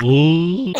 Mm.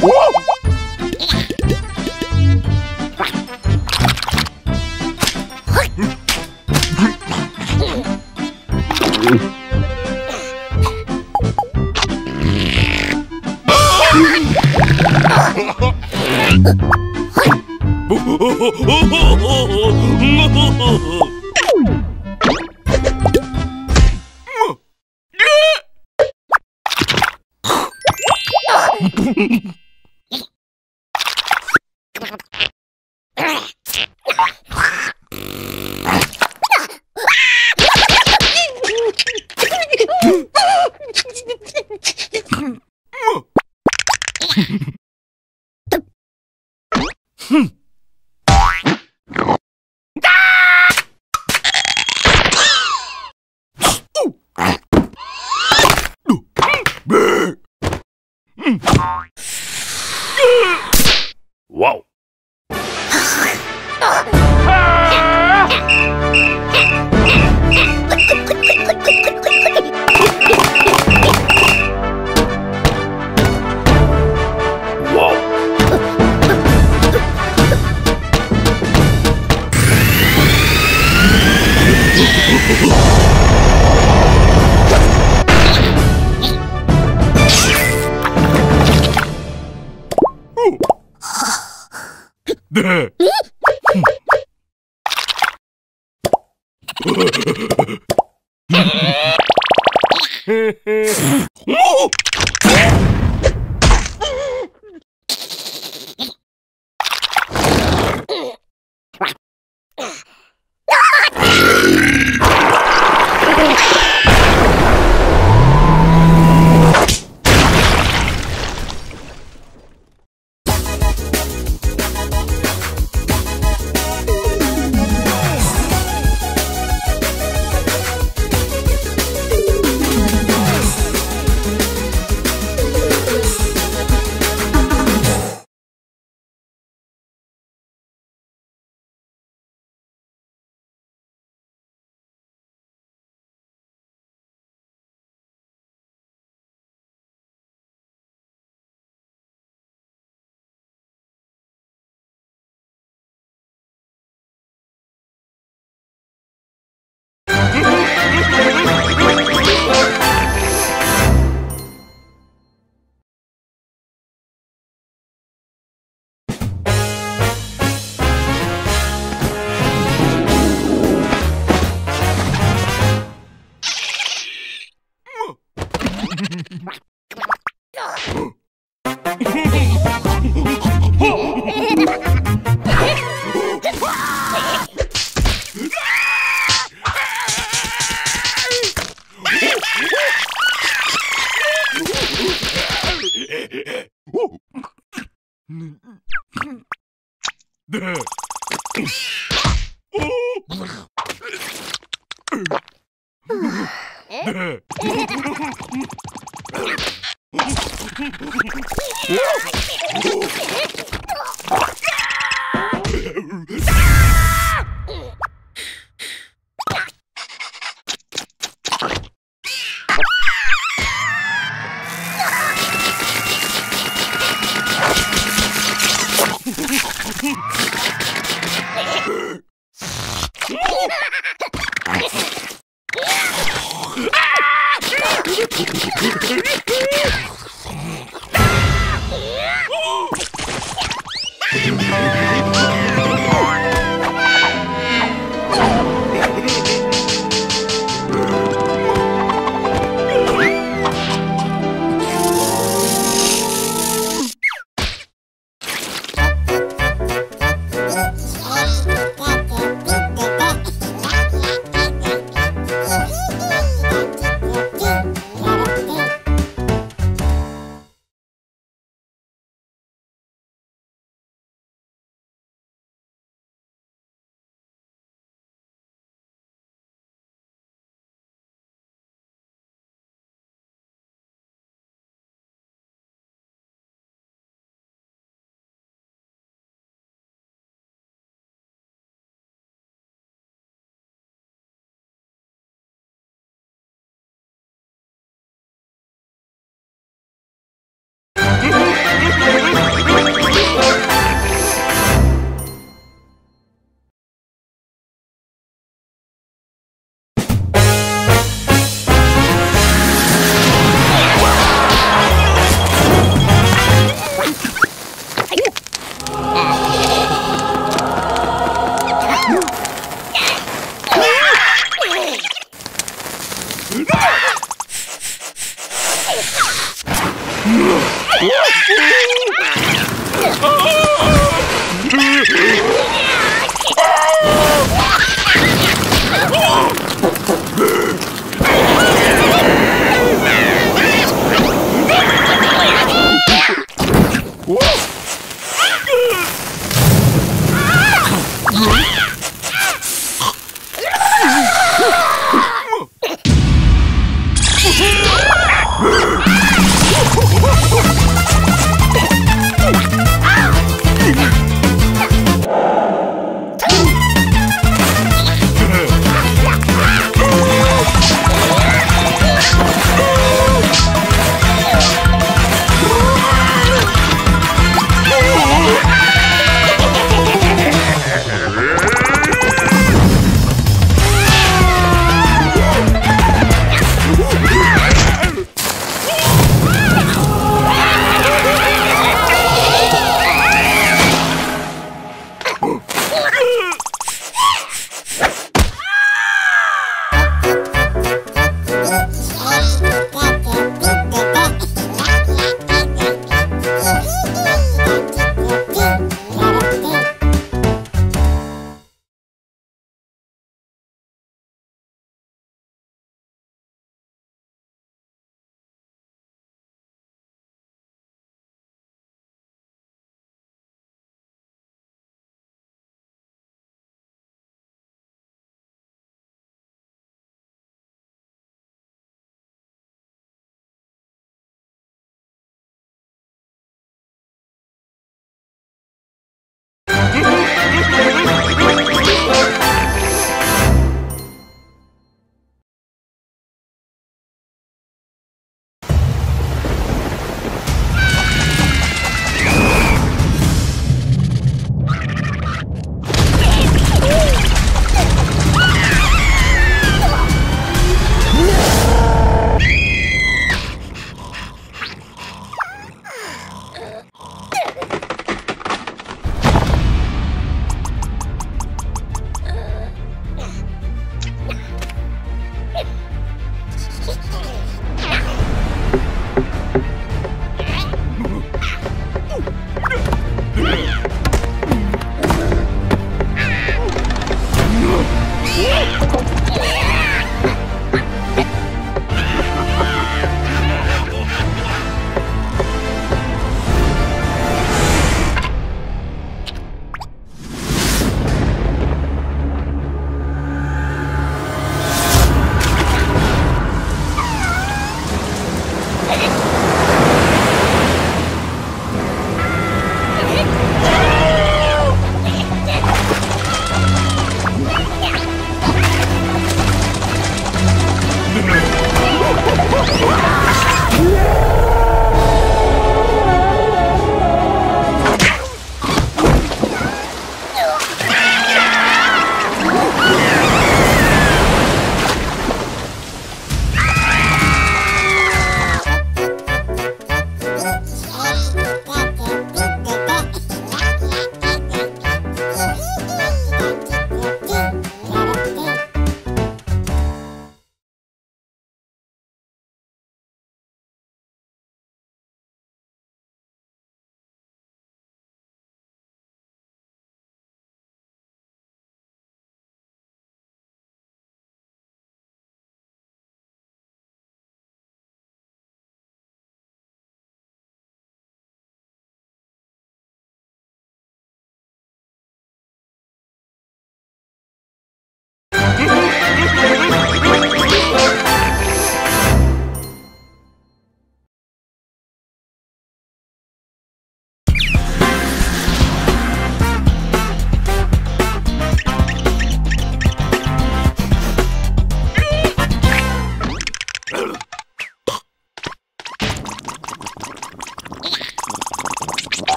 Whoa! ふん。で。ん Ah!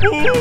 What?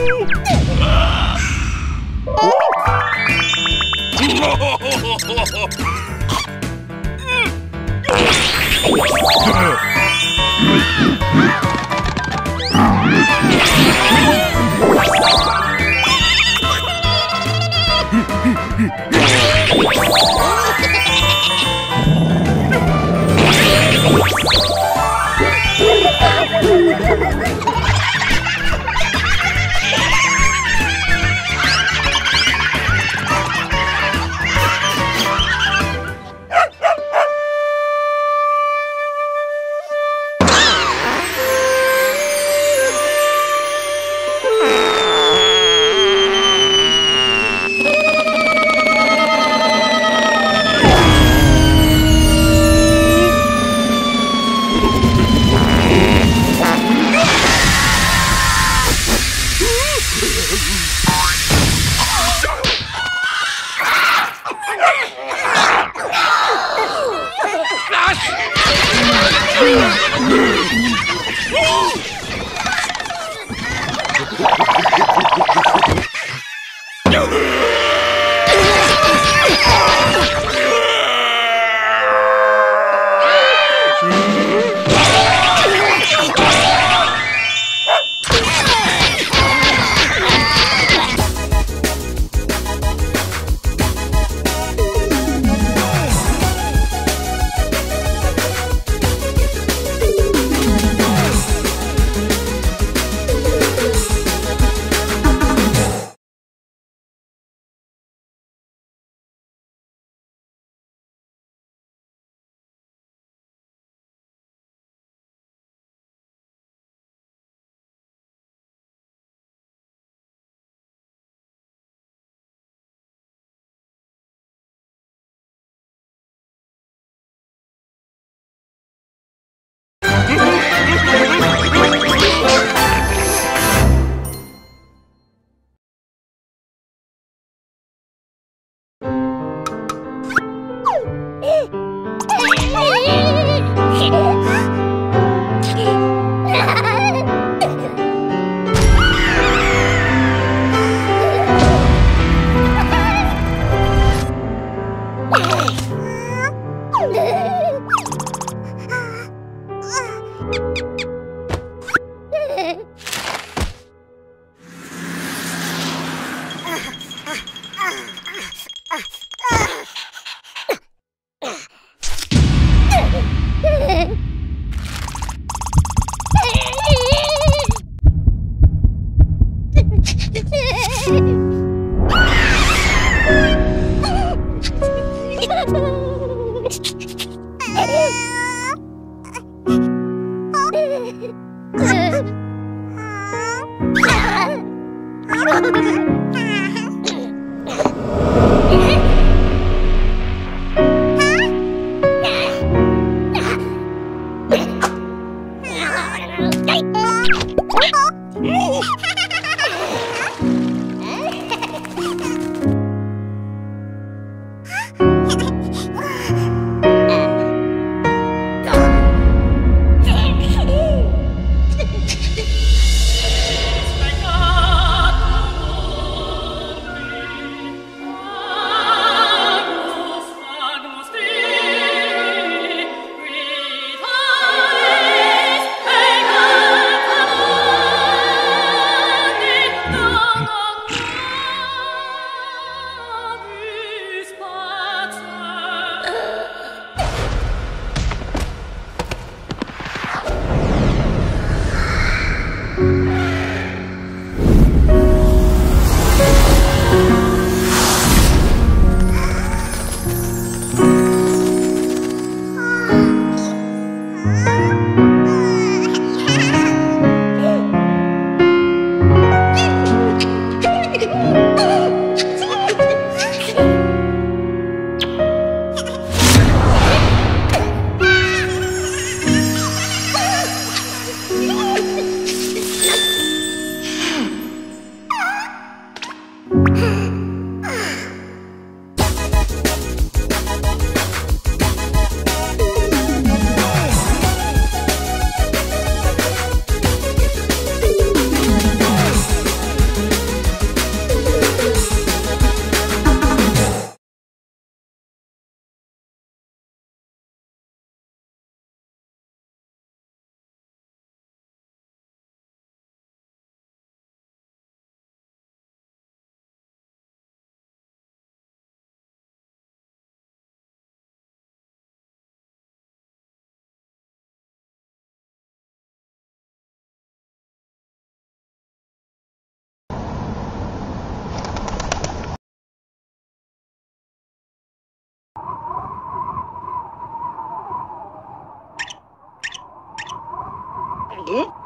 うん。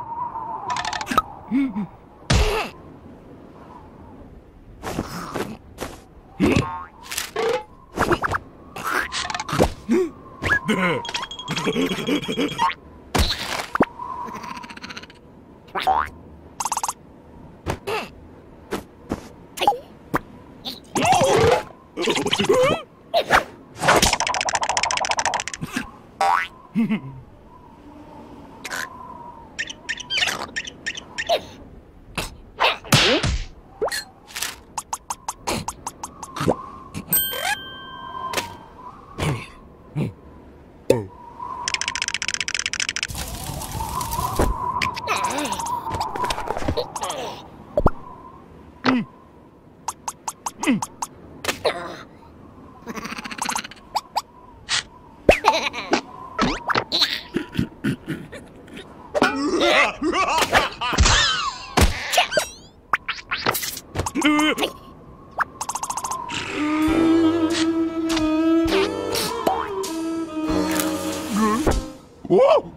うん。Whoa!